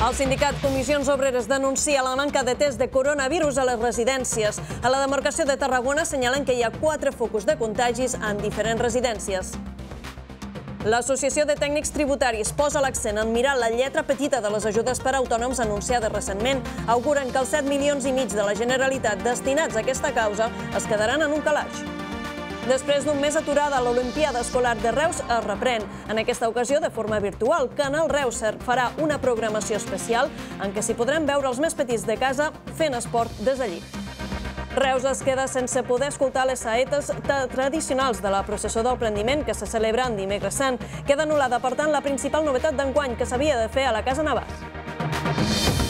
El sindicat Comissions Obreres denuncia la manca de test de coronavirus a les residències. A la demarcació de Tarragona assenyalen que hi ha quatre focus de contagis en diferents residències. L'Associació de Tècnics Tributaris posa l'accent en mirar la lletra petita de les ajudes per a autònoms anunciades recentment. Auguren que els 7 milions i mig de la Generalitat destinats a aquesta causa es quedaran en un calaix. Després d'un mes aturada, l'Olimpiada Escolar de Reus es reprèn. En aquesta ocasió, de forma virtual, Canal Reus farà una programació especial en què s'hi podran veure els més petits de casa fent esport des d'allí. Reus es queda sense poder escoltar les saetes tradicionals de la processó del prendiment que se celebra en dimecres sant. Queda anul·lada, per tant, la principal novetat d'enguany que s'havia de fer a la Casa Navàs.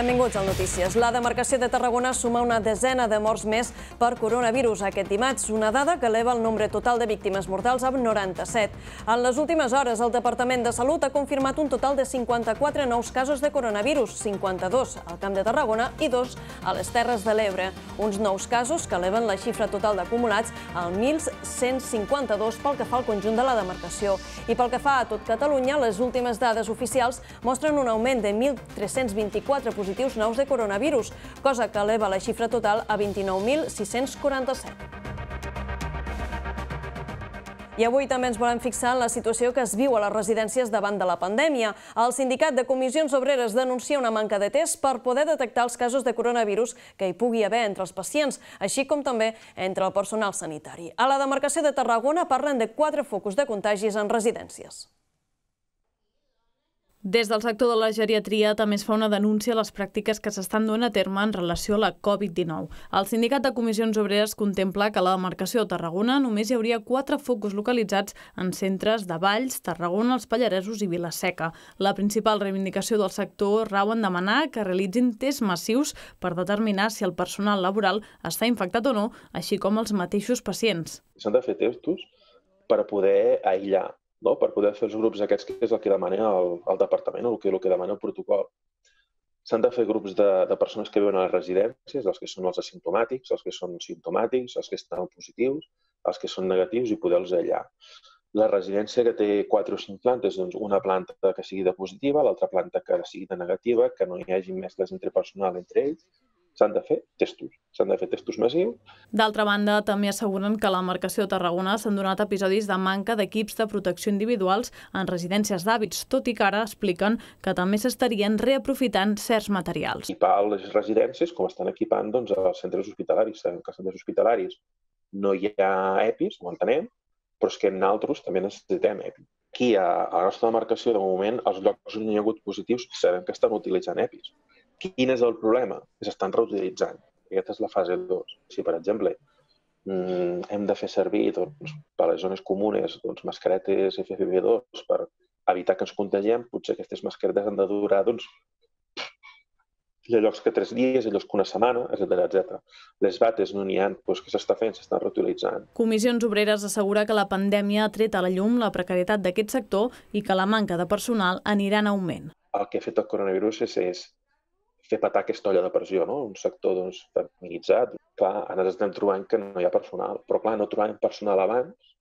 Benvinguts al Notícies. La demarcació de Tarragona suma una desena de morts més per coronavirus aquest dimarts, una dada que eleva el nombre total de víctimes mortals a 97. En les últimes hores, el Departament de Salut ha confirmat un total de 54 nous casos de coronavirus, 52 al Camp de Tarragona i 2 a les Terres de l'Ebre. Uns nous casos que eleven la xifra total d'acumulats al 1.152 pel que fa al conjunt de la demarcació. I pel que fa a tot Catalunya, les últimes dades oficials mostren un augment de 1.324 positius nous de coronavirus, cosa que eleva la xifra total a 29.647. I avui també ens volem fixar en la situació que es viu a les residències davant de la pandèmia. El sindicat de comissions obreres denuncia una manca de test per poder detectar els casos de coronavirus que hi pugui haver entre els pacients, així com també entre el personal sanitari. A la demarcació de Tarragona parlen de quatre focus de contagis en residències. Des del sector de la geriatria també es fa una denúncia a les pràctiques que s'estan donant a terme en relació a la Covid-19. El Sindicat de Comissions Obreres contempla que a la demarcació de Tarragona només hi hauria quatre focus localitzats en centres de Valls, Tarragona, els Pallaresos i Vilaseca. La principal reivindicació del sector rau en demanar que realitzin tests massius per determinar si el personal laboral està infectat o no, així com els mateixos pacients. S'han de fer testos per poder aïllar no? per poder fer els grups aquests, que és el que demana el, el departament, el que, el que demana el protocol. S'han de fer grups de, de persones que viuen a les residències, els que són els asimptomàtics, els que són simptomàtics, els que estan positius, els que són negatius i poder-los aïllar. La residència que té 4 o 5 plantes, doncs una planta que sigui de positiva, l'altra planta que sigui de negativa, que no hi hagi mescles interpersonal entre ells, s'han de fer testos, s'han de fer testos massius. D'altra banda, també asseguren que a la marcació de Tarragona s'han donat episodis de manca d'equips de protecció individuals en residències d'hàbits, tot i que ara expliquen que també s'estarien reaprofitant certs materials. Equipar les residències com estan equipant doncs, els centres hospitalaris. Sabem que als centres hospitalaris no hi ha EPIs, ho entenem, però és que en altres també necessitem EPI. Aquí, a, a la nostra demarcació, de moment, els llocs on hi ha hagut positius sabem que estan utilitzant EPIs. Quin és el problema? Que s'estan reutilitzant. Aquesta és la fase 2. Si, per exemple, mm, hem de fer servir doncs, per a les zones comunes doncs, mascaretes FFP2 per evitar que ens contagiem, potser aquestes mascaretes han de durar doncs, hi ha llocs que tres dies, hi ha llocs que una setmana, etc etc. Les bates no n'hi ha, doncs què s'està fent? S'estan reutilitzant. Comissions Obreres assegura que la pandèmia ha tret a la llum la precarietat d'aquest sector i que la manca de personal anirà en augment. El que ha fet el coronavirus és, és fer patar aquesta olla de pressió, no? un sector doncs, feminitzat. Clar, ara ens estem trobant que no hi ha personal, però clar, no trobàvem personal abans,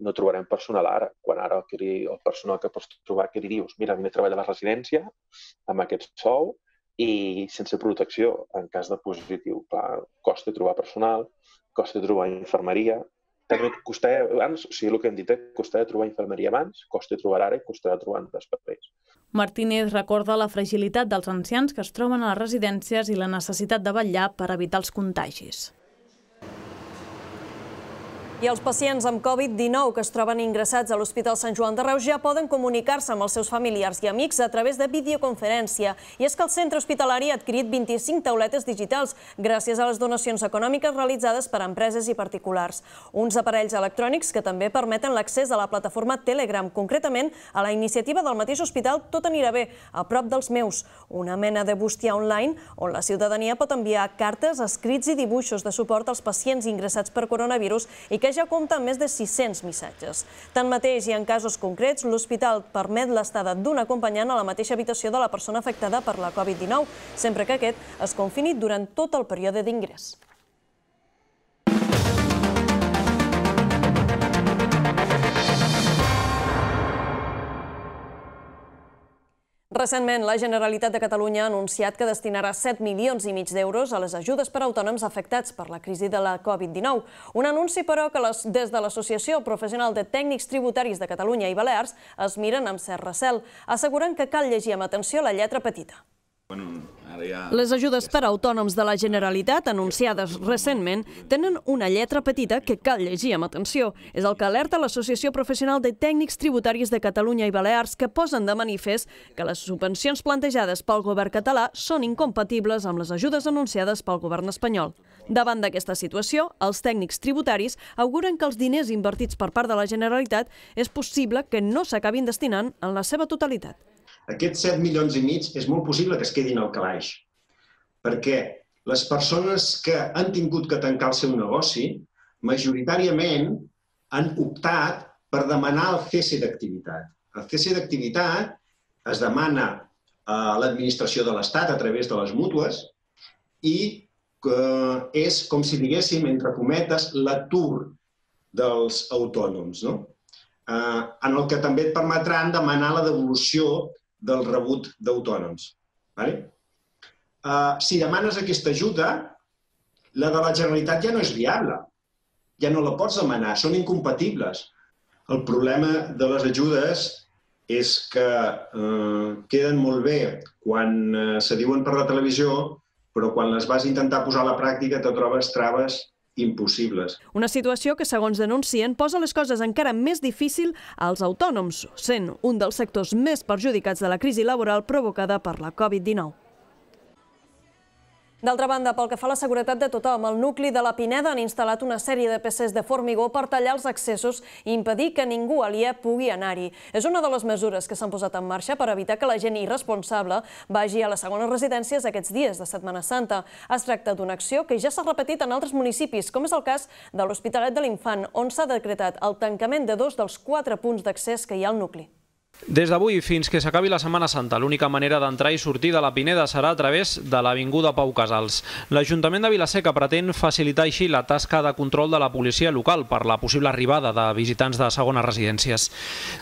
no trobarem personal ara. Quan ara el, que, el personal que pots trobar que li dius, mira, vine a a la residència amb aquest sou i sense protecció en cas de positiu. Clar, costa trobar personal, costa trobar infermeria, costava abans, o sigui, el que hem dit, eh, costava trobar infermeria abans, costa trobar ara i costarà trobar després. Martínez recorda la fragilitat dels ancians que es troben a les residències i la necessitat de vetllar per evitar els contagis. I els pacients amb Covid-19 que es troben ingressats a l'Hospital Sant Joan de Reus ja poden comunicar-se amb els seus familiars i amics a través de videoconferència. I és que el centre hospitalari ha adquirit 25 tauletes digitals gràcies a les donacions econòmiques realitzades per empreses i particulars. Uns aparells electrònics que també permeten l'accés a la plataforma Telegram, concretament a la iniciativa del mateix hospital Tot anirà bé, a prop dels meus, una mena de bústia online on la ciutadania pot enviar cartes, escrits i dibuixos de suport als pacients ingressats per coronavirus i que que ja compta amb més de 600 missatges. Tanmateix, i en casos concrets, l'hospital permet l'estada d'un acompanyant a la mateixa habitació de la persona afectada per la Covid-19, sempre que aquest es confini durant tot el període d'ingrés. Recentment, la Generalitat de Catalunya ha anunciat que destinarà 7 milions i mig d'euros a les ajudes per a autònoms afectats per la crisi de la Covid-19. Un anunci, però, que des de l'Associació Professional de Tècnics Tributaris de Catalunya i Balears es miren amb cert recel, asseguren que cal llegir amb atenció la lletra petita. Les ajudes per a autònoms de la Generalitat, anunciades recentment, tenen una lletra petita que cal llegir amb atenció. És el que alerta l'Associació Professional de Tècnics Tributaris de Catalunya i Balears que posen de manifest que les subvencions plantejades pel govern català són incompatibles amb les ajudes anunciades pel govern espanyol. Davant d'aquesta situació, els tècnics tributaris auguren que els diners invertits per part de la Generalitat és possible que no s'acabin destinant en la seva totalitat. Aquests 7 milions i mig és molt possible que es quedin al calaix, perquè les persones que han tingut que tancar el seu negoci majoritàriament han optat per demanar el cese d'activitat. El cese d'activitat es demana a l'administració de l'Estat a través de les mútues i eh, és com si diguéssim, entre cometes, l'atur dels autònoms, no? eh, en el que també et permetran demanar la devolució del rebut d'autònoms. Vale? Uh, si demanes aquesta ajuda, la de la Generalitat ja no és viable. Ja no la pots demanar, són incompatibles. El problema de les ajudes és que eh, queden molt bé quan eh, se diuen per la televisió, però quan les vas intentar posar a la pràctica te trobes traves impossibles. Una situació que, segons denuncien, posa les coses encara més difícil als autònoms, sent un dels sectors més perjudicats de la crisi laboral provocada per la Covid-19. D'altra banda, pel que fa a la seguretat de tothom, el nucli de la Pineda han instal·lat una sèrie de peces de formigó per tallar els accessos i impedir que ningú aliè pugui anar-hi. És una de les mesures que s'han posat en marxa per evitar que la gent irresponsable vagi a les segones residències aquests dies de Setmana Santa. Es tracta d'una acció que ja s'ha repetit en altres municipis, com és el cas de l'Hospitalet de l'Infant, on s'ha decretat el tancament de dos dels quatre punts d'accés que hi ha al nucli. Des d'avui fins que s'acabi la Setmana Santa, l'única manera d'entrar i sortir de la Pineda serà a través de l'Avinguda Pau Casals. L'Ajuntament de Vilaseca pretén facilitar així la tasca de control de la policia local per la possible arribada de visitants de segones residències.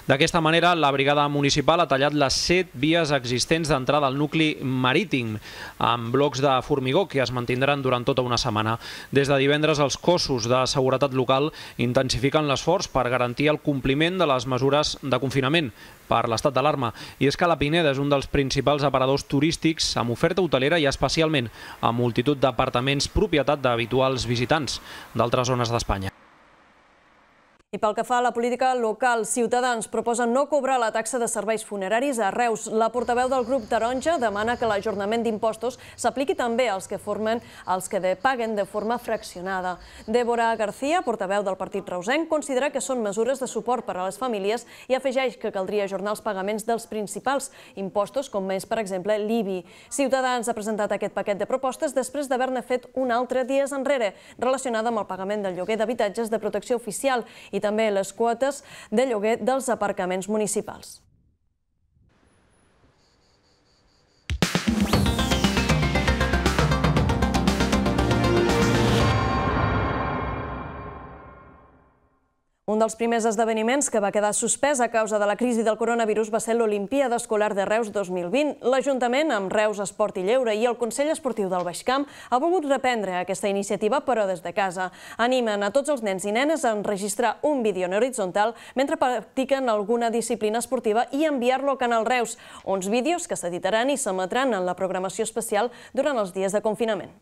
D'aquesta manera, la brigada municipal ha tallat les set vies existents d'entrada al nucli marítim, amb blocs de formigó que es mantindran durant tota una setmana. Des de divendres, els cossos de seguretat local intensifiquen l'esforç per garantir el compliment de les mesures de confinament per l'estat d'alarma. I és que la Pineda és un dels principals aparadors turístics amb oferta hotelera i especialment amb multitud d'apartaments propietat d'habituals visitants d'altres zones d'Espanya. I pel que fa a la política local, Ciutadans proposa no cobrar la taxa de serveis funeraris a Reus. La portaveu del grup Taronja demana que l'ajornament d'impostos s'apliqui també als que formen els que de paguen de forma fraccionada. Débora García, portaveu del partit reusenc, considera que són mesures de suport per a les famílies i afegeix que caldria ajornar els pagaments dels principals impostos, com és, per exemple, l'IBI. Ciutadans ha presentat aquest paquet de propostes després d'haver-ne fet un altre dies enrere, relacionada amb el pagament del lloguer d'habitatges de protecció oficial i també les quotes de lloguer dels aparcaments municipals. Un dels primers esdeveniments que va quedar suspès a causa de la crisi del coronavirus va ser l'Olimpíada Escolar de Reus 2020. L'Ajuntament, amb Reus Esport i Lleure i el Consell Esportiu del Baixcamp, ha volgut reprendre aquesta iniciativa, però des de casa. Animen a tots els nens i nenes a enregistrar un vídeo en horitzontal mentre practiquen alguna disciplina esportiva i enviar-lo a Canal Reus, uns vídeos que s'editaran i s'emetran en la programació especial durant els dies de confinament.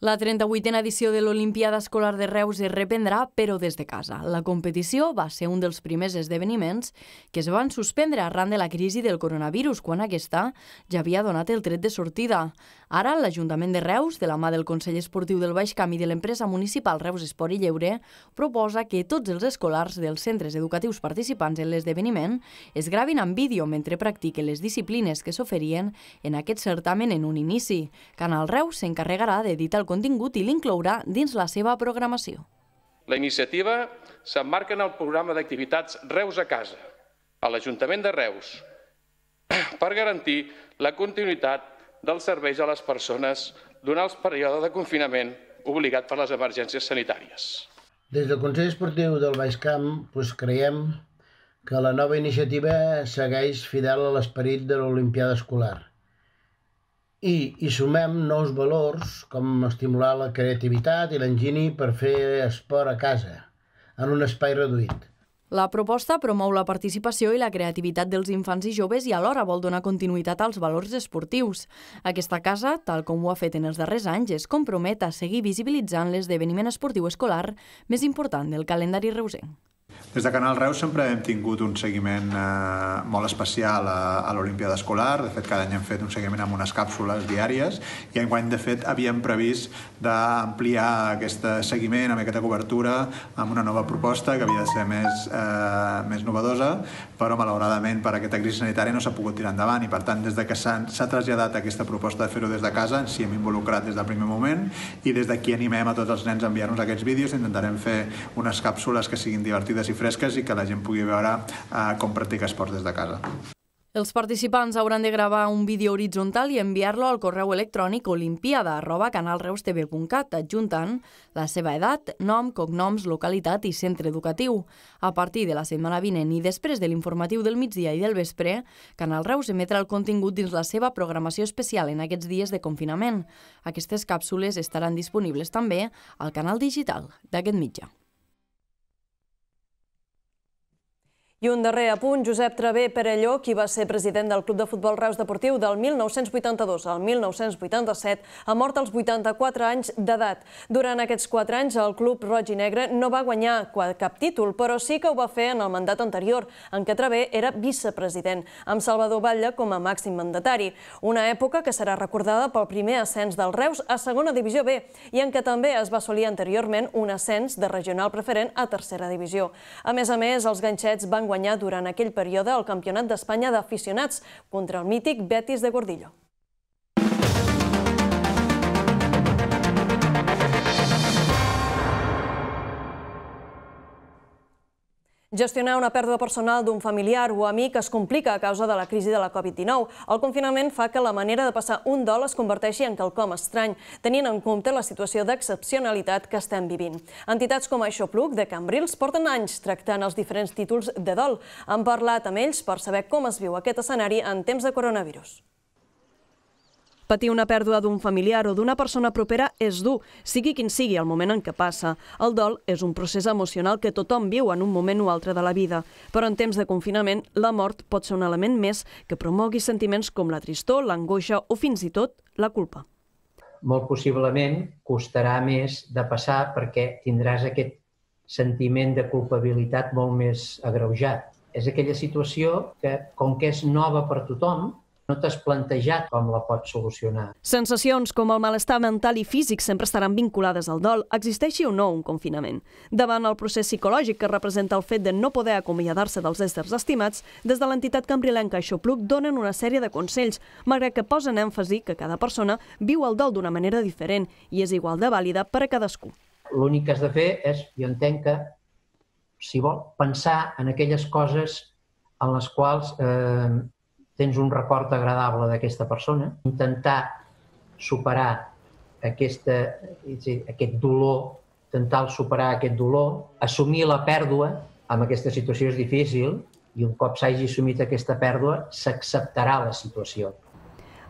La 38a edició de l'Olimpiada Escolar de Reus es reprendrà, però des de casa. La competició va ser un dels primers esdeveniments que es van suspendre arran de la crisi del coronavirus, quan aquesta ja havia donat el tret de sortida. Ara, l'Ajuntament de Reus, de la mà del Consell Esportiu del Baix Camp i de l'empresa municipal Reus Esport i Lleure, proposa que tots els escolars dels centres educatius participants en l'esdeveniment es gravin en vídeo mentre practiquen les disciplines que s'oferien en aquest certamen en un inici. Canal Reus s'encarregarà d'editar el contingut i l'inclourà dins la seva programació. La iniciativa s'emmarca en el programa d'activitats Reus a casa, a l'Ajuntament de Reus, per garantir la continuïtat dels serveis a les persones durant el període de confinament obligat per les emergències sanitàries. Des del Consell Esportiu del Baix Camp doncs, creiem que la nova iniciativa segueix fidel a l'esperit de l'Olimpiada Escolar i hi sumem nous valors com estimular la creativitat i l'engini per fer esport a casa, en un espai reduït. La proposta promou la participació i la creativitat dels infants i joves i alhora vol donar continuïtat als valors esportius. Aquesta casa, tal com ho ha fet en els darrers anys, es compromet a seguir visibilitzant l'esdeveniment esportiu escolar més important del calendari reusenc. Des de Canal Reus sempre hem tingut un seguiment eh, molt especial a, a l'Olimpiada Escolar. De fet, cada any hem fet un seguiment amb unes càpsules diàries i enguany, de fet, havíem previst d'ampliar aquest seguiment amb aquesta cobertura amb una nova proposta que havia de ser més, eh, més novedosa, però malauradament per aquesta crisi sanitària no s'ha pogut tirar endavant i per tant des de que s'ha traslladat aquesta proposta de fer-ho des de casa ens hi hem involucrat des del primer moment i des d'aquí animem a tots els nens a enviar-nos aquests vídeos intentarem fer unes càpsules que siguin divertides i fresques i que la gent pugui veure eh, com practica esports des de casa. Els participants hauran de gravar un vídeo horitzontal i enviar-lo al correu electrònic olimpiada.canalreustv.cat adjuntant la seva edat, nom, cognoms, localitat i centre educatiu. A partir de la setmana vinent i després de l'informatiu del migdia i del vespre, Canal Reus emetrà el contingut dins la seva programació especial en aquests dies de confinament. Aquestes càpsules estaran disponibles també al canal digital d'aquest mitjà. I un darrer apunt, Josep Travé Perelló, qui va ser president del Club de Futbol Reus Deportiu del 1982 al 1987, ha mort als 84 anys d'edat. Durant aquests 4 anys, el Club Roig i Negre no va guanyar cap títol, però sí que ho va fer en el mandat anterior, en què Travé era vicepresident, amb Salvador Batlle com a màxim mandatari. Una època que serà recordada pel primer ascens del Reus a segona divisió B i en què també es va assolir anteriorment un ascens de regional preferent a tercera divisió. A més a més, els ganxets van guanyar durant aquell període el Campionat d'Espanya d'aficionats contra el mític Betis de Gordillo. Gestionar una pèrdua personal d'un familiar o amic es complica a causa de la crisi de la Covid-19. El confinament fa que la manera de passar un dol es converteixi en quelcom estrany, tenint en compte la situació d'excepcionalitat que estem vivint. Entitats com Aixopluc de Cambrils porten anys tractant els diferents títols de dol. Han parlat amb ells per saber com es viu aquest escenari en temps de coronavirus. Patir una pèrdua d'un familiar o d'una persona propera és dur, sigui quin sigui el moment en què passa. El dol és un procés emocional que tothom viu en un moment o altre de la vida, però en temps de confinament la mort pot ser un element més que promogui sentiments com la tristor, l'angoixa o fins i tot la culpa. Molt possiblement costarà més de passar perquè tindràs aquest sentiment de culpabilitat molt més agreujat. És aquella situació que, com que és nova per tothom, no t'has plantejat com la pots solucionar. Sensacions com el malestar mental i físic sempre estaran vinculades al dol, existeixi o no un confinament. Davant el procés psicològic que representa el fet de no poder acomiadar-se dels éssers estimats, des de l'entitat cambrilenca Aixopluc donen una sèrie de consells, malgrat que posen èmfasi que cada persona viu el dol d'una manera diferent i és igual de vàlida per a cadascú. L'únic que has de fer és, jo entenc que, si vol, pensar en aquelles coses en les quals eh, tens un record agradable d'aquesta persona, intentar superar aquesta, aquest dolor, intentar superar aquest dolor, assumir la pèrdua, amb aquesta situació és difícil, i un cop s'hagi assumit aquesta pèrdua, s'acceptarà la situació.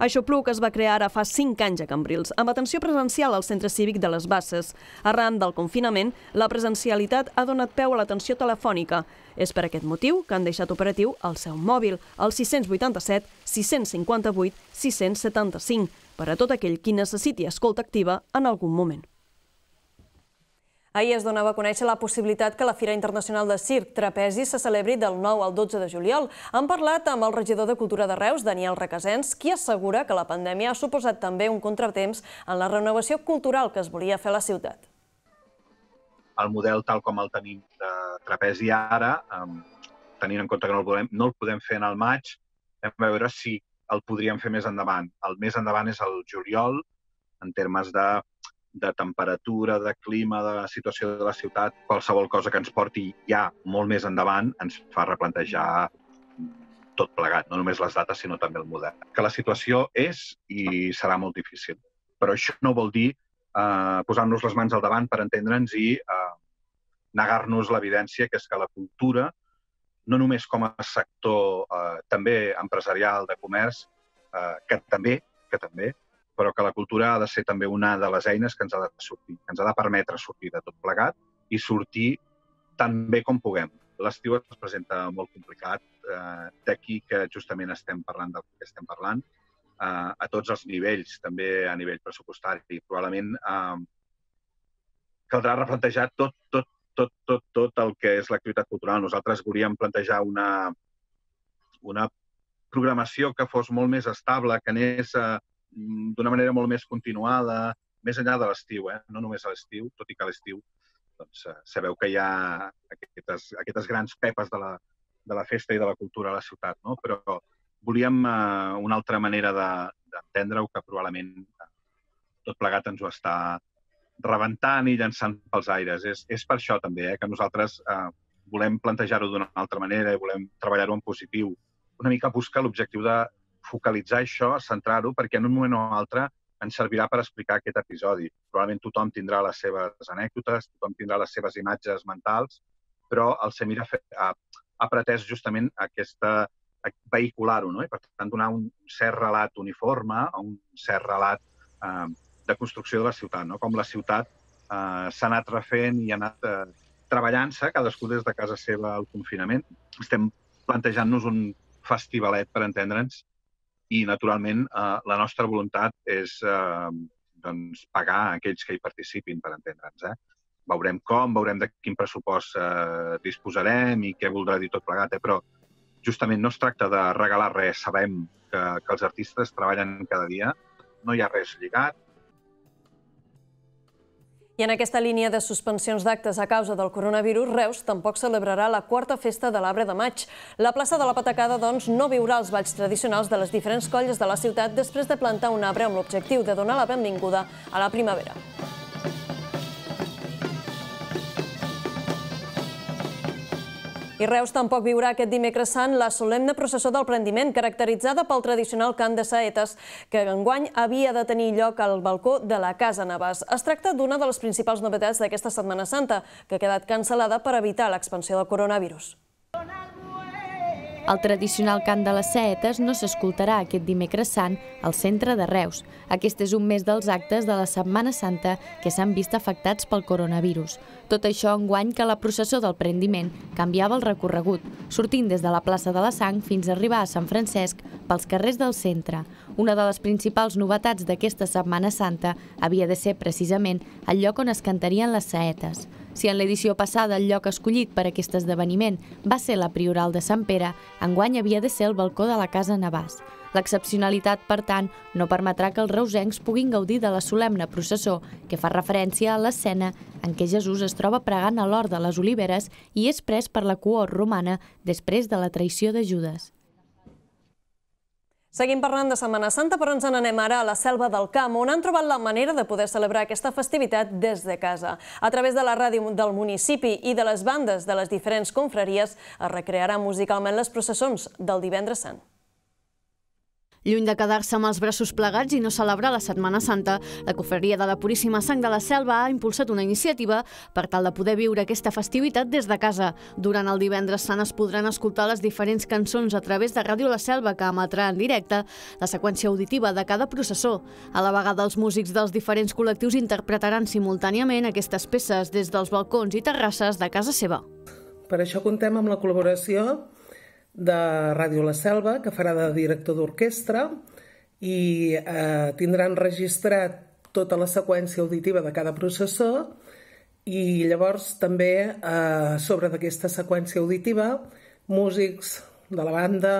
Aixopluc es va crear ara fa 5 anys a Cambrils, amb atenció presencial al centre cívic de les Basses. Arran del confinament, la presencialitat ha donat peu a l'atenció telefònica. És per aquest motiu que han deixat operatiu el seu mòbil, el 687 658 675, per a tot aquell qui necessiti escolta activa en algun moment. Ahir es donava a conèixer la possibilitat que la Fira Internacional de Circ Trapezi se celebri del 9 al 12 de juliol. Han parlat amb el regidor de Cultura de Reus, Daniel Requesens, qui assegura que la pandèmia ha suposat també un contratemps en la renovació cultural que es volia fer a la ciutat. El model tal com el tenim de trapezi ara, tenint en compte que no el, podem, no el podem fer en el maig, hem de veure si el podríem fer més endavant. El més endavant és el juliol, en termes de de temperatura, de clima, de la situació de la ciutat, qualsevol cosa que ens porti ja molt més endavant ens fa replantejar tot plegat, no només les dates, sinó també el model. Que la situació és i serà molt difícil. Però això no vol dir eh, posar-nos les mans al davant per entendre'ns i eh, negar-nos l'evidència que és que la cultura, no només com a sector eh, també empresarial de comerç, eh, que també, que també, però que la cultura ha de ser també una de les eines que ens ha de sortir, que ens ha de permetre sortir de tot plegat i sortir tan bé com puguem. L'estiu es presenta molt complicat, eh, d'aquí que justament estem parlant del que estem parlant, eh, a tots els nivells, també a nivell pressupostari. Probablement eh, caldrà replantejar tot, tot, tot, tot, tot el que és l'activitat cultural. Nosaltres volíem plantejar una, una programació que fos molt més estable, que anés eh, d'una manera molt més continuada, més enllà de l'estiu, eh? no només a l'estiu, tot i que a l'estiu doncs, eh, sabeu que hi ha aquestes, aquestes grans pepes de la, de la festa i de la cultura a la ciutat, no? però volíem eh, una altra manera d'entendre-ho de, que probablement eh, tot plegat ens ho està rebentant i llançant pels aires. És, és per això també eh, que nosaltres eh, volem plantejar-ho d'una altra manera i volem treballar-ho en positiu. Una mica buscar l'objectiu de focalitzar això, centrar-ho, perquè en un moment o altre ens servirà per explicar aquest episodi. Probablement tothom tindrà les seves anècdotes, tothom tindrà les seves imatges mentals, però el Semir ha, fet, ha, ha pretès justament aquesta vehicular-ho, no? I per tant donar un cert relat uniforme, un cert relat eh, de construcció de la ciutat, no? com la ciutat eh, s'ha anat refent i ha anat eh, treballant-se, cadascú des de casa seva al confinament. Estem plantejant-nos un festivalet, per entendre'ns, i, naturalment, eh, la nostra voluntat és eh, doncs, pagar aquells que hi participin, per entendre'ns. Eh? Veurem com, veurem de quin pressupost eh, disposarem i què voldrà dir tot plegat, eh? però justament no es tracta de regalar res. Sabem que, que els artistes treballen cada dia, no hi ha res lligat, i en aquesta línia de suspensions d'actes a causa del coronavirus, Reus tampoc celebrarà la quarta festa de l'arbre de maig. La plaça de la Patacada, doncs, no viurà els balls tradicionals de les diferents colles de la ciutat després de plantar un arbre amb l'objectiu de donar la benvinguda a la primavera. I Reus tampoc viurà aquest dimecres sant la solemne processó del prendiment, caracteritzada pel tradicional cant de saetes, que enguany havia de tenir lloc al balcó de la Casa Navàs. Es tracta d'una de les principals novetats d'aquesta Setmana Santa, que ha quedat cancel·lada per evitar l'expansió del coronavirus. El tradicional cant de les saetes no s'escoltarà aquest dimecres sant al centre de Reus. Aquest és un més dels actes de la Setmana Santa que s'han vist afectats pel coronavirus. Tot això enguany que la processó del prendiment canviava el recorregut, sortint des de la plaça de la Sang fins a arribar a Sant Francesc pels carrers del centre. Una de les principals novetats d'aquesta Setmana Santa havia de ser precisament el lloc on es cantarien les saetes. Si en l'edició passada el lloc escollit per aquest esdeveniment va ser la Prioral de Sant Pere, enguany havia de ser el balcó de la Casa Navàs. L'excepcionalitat, per tant, no permetrà que els reusencs puguin gaudir de la solemne processó que fa referència a l'escena en què Jesús es troba pregant a l'hort de les Oliveres i és pres per la cohort romana després de la traïció de Judes. Seguim parlant de Setmana Santa, però ens n'anem ara a la Selva del Camp, on han trobat la manera de poder celebrar aquesta festivitat des de casa. A través de la ràdio del municipi i de les bandes de les diferents confraries es recrearà musicalment les processons del divendres sant. Lluny de quedar-se amb els braços plegats i no celebrar la Setmana Santa, la Cofreria de la Puríssima Sang de la Selva ha impulsat una iniciativa per tal de poder viure aquesta festivitat des de casa. Durant el divendres sant es podran escoltar les diferents cançons a través de Ràdio La Selva, que emetrà en directe la seqüència auditiva de cada processó. A la vegada, els músics dels diferents col·lectius interpretaran simultàniament aquestes peces des dels balcons i terrasses de casa seva. Per això contem amb la col·laboració de Ràdio La Selva, que farà de director d'orquestra, i eh, tindran registrat tota la seqüència auditiva de cada processó i llavors també eh, sobre d'aquesta seqüència auditiva músics de la banda,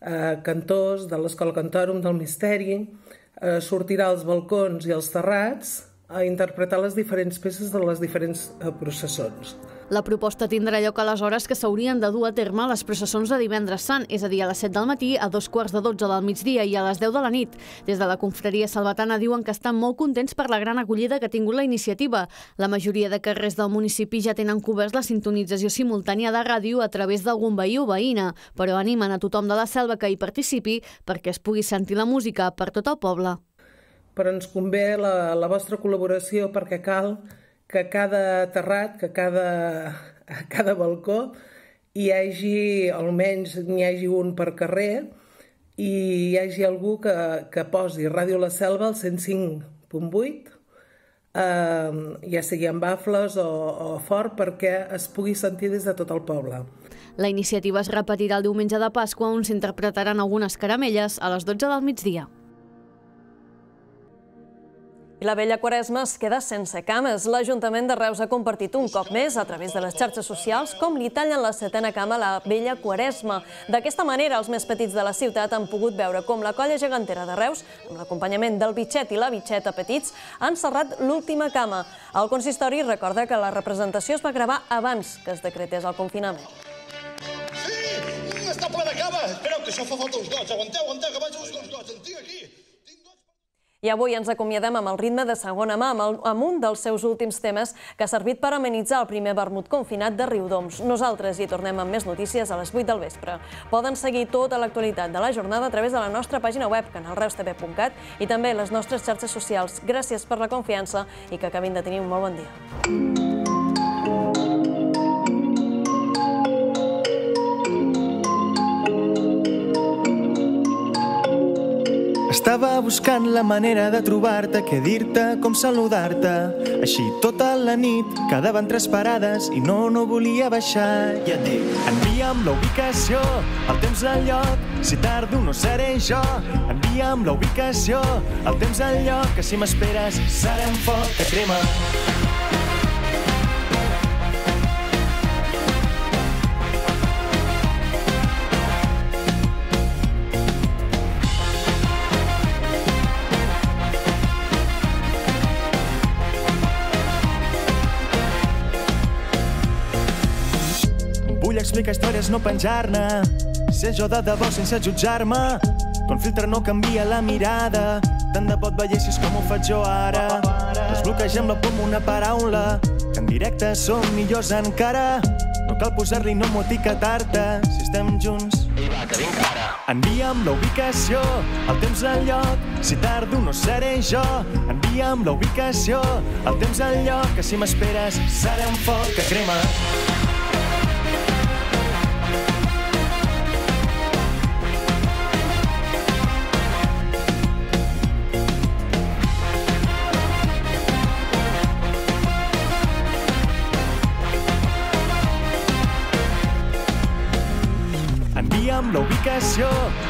eh, cantors de l'Escola Cantòrum del Misteri, eh, sortirà als balcons i als terrats a interpretar les diferents peces de les diferents eh, processons. La proposta tindrà lloc a les hores que s'haurien de dur a terme les processons de divendres sant, és a dir, a les 7 del matí, a dos quarts de 12 del migdia i a les 10 de la nit. Des de la confraria salvatana diuen que estan molt contents per la gran acollida que ha tingut la iniciativa. La majoria de carrers del municipi ja tenen coberts la sintonització simultània de ràdio a través d'algun veí o veïna, però animen a tothom de la selva que hi participi perquè es pugui sentir la música per tot el poble. Però ens convé la, la vostra col·laboració perquè cal que cada terrat, que cada, a cada balcó hi hagi, almenys n'hi hagi un per carrer, i hi hagi algú que, que posi Ràdio La Selva al 105.8, eh, ja sigui amb bafles o, o fort, perquè es pugui sentir des de tot el poble. La iniciativa es repetirà el diumenge de Pasqua, on s'interpretaran algunes caramelles a les 12 del migdia. I la vella Quaresma es queda sense cames. L'Ajuntament de Reus ha compartit un cop més, a través de les xarxes socials, com li tallen la setena cama a la vella Quaresma. D'aquesta manera, els més petits de la ciutat han pogut veure com la colla gegantera de Reus, amb l'acompanyament del bitxet i la bitxeta petits, han serrat l'última cama. El consistori recorda que la representació es va gravar abans que es decretés el confinament. Sí, està ple de cava. Espereu, que això fa falta uns gots. Aguanteu, aguanteu, que vaig uns gots. Tinc aquí. I avui ens acomiadem amb el ritme de segona mà, amb, un dels seus últims temes que ha servit per amenitzar el primer vermut confinat de Riudoms. Nosaltres hi tornem amb més notícies a les 8 del vespre. Poden seguir tota l'actualitat de la jornada a través de la nostra pàgina web, canalreustv.cat, i també les nostres xarxes socials. Gràcies per la confiança i que acabin de tenir un molt bon dia. Estava buscant la manera de trobar-te, què dir-te, com saludar-te. Així tota la nit quedaven tres parades i no, no volia baixar. I et dic, envia'm la ubicació, el temps al lloc, si tardo no seré jo. Envia'm la ubicació, el temps al lloc, que si m'esperes serà un foc que crema. Vull explicar històries, no penjar-ne. Ser jo de debò sense jutjar-me. Quan filtre no canvia la mirada. Tant de bo et veiessis com ho faig jo ara. Desbloquegem-la com una paraula. Que en directe som millors encara. No cal posar-li no m'ho etiquetar-te si estem junts. I va, que vinc ara. Envia'm la ubicació, el temps al lloc. Si tardo no seré jo. Envia'm la ubicació, el temps al lloc. Que si m'esperes serà un foc que crema.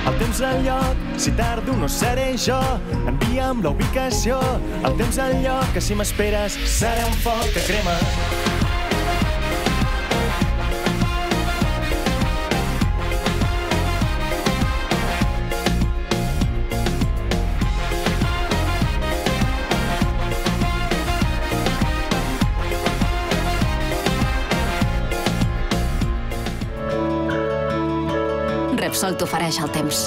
El temps al lloc. Si tardo no seré jo. Envia'm la ubicació, el temps al lloc. Que si m'esperes serà un foc que crema. Repsol t'ofereix el temps.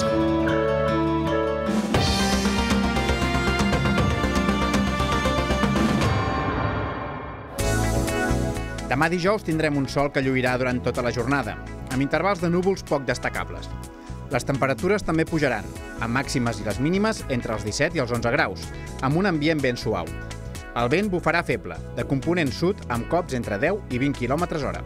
Demà dijous tindrem un sol que lluirà durant tota la jornada, amb intervals de núvols poc destacables. Les temperatures també pujaran, amb màximes i les mínimes entre els 17 i els 11 graus, amb un ambient ben suau. El vent bufarà feble, de component sud amb cops entre 10 i 20 km hora.